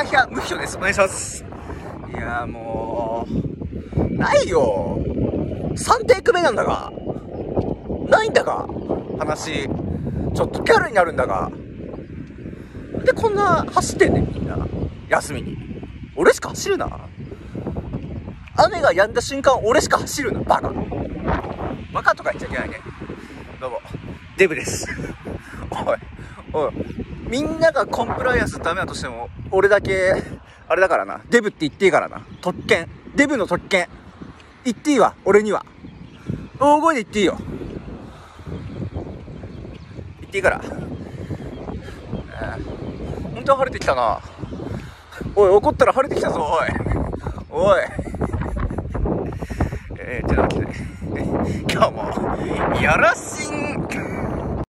ゃひゃ、無表です。お願いします。いやもう、ないよ。3テイク目なんだが。ないんだが。話。ちょっとギャルになるんだが。で、こんな走ってんねん、みんな。休みに。俺しか走るな。雨が止んだ瞬間、俺しか走るな、バカ。バカとか言っちゃいけないね。どうも、デブです。おい、おい、みんながコンプライアンスダメだとしても、俺だけ、あれだからな。デブって言っていいからな。特権。デブの特権。言っていいわ、俺には。大声で言っていいよ。言っていいから。本当は晴れてきたな。おい、怒ったら晴れてきたぞ、おい。おい。えー、てなわけで、今日も、よろしん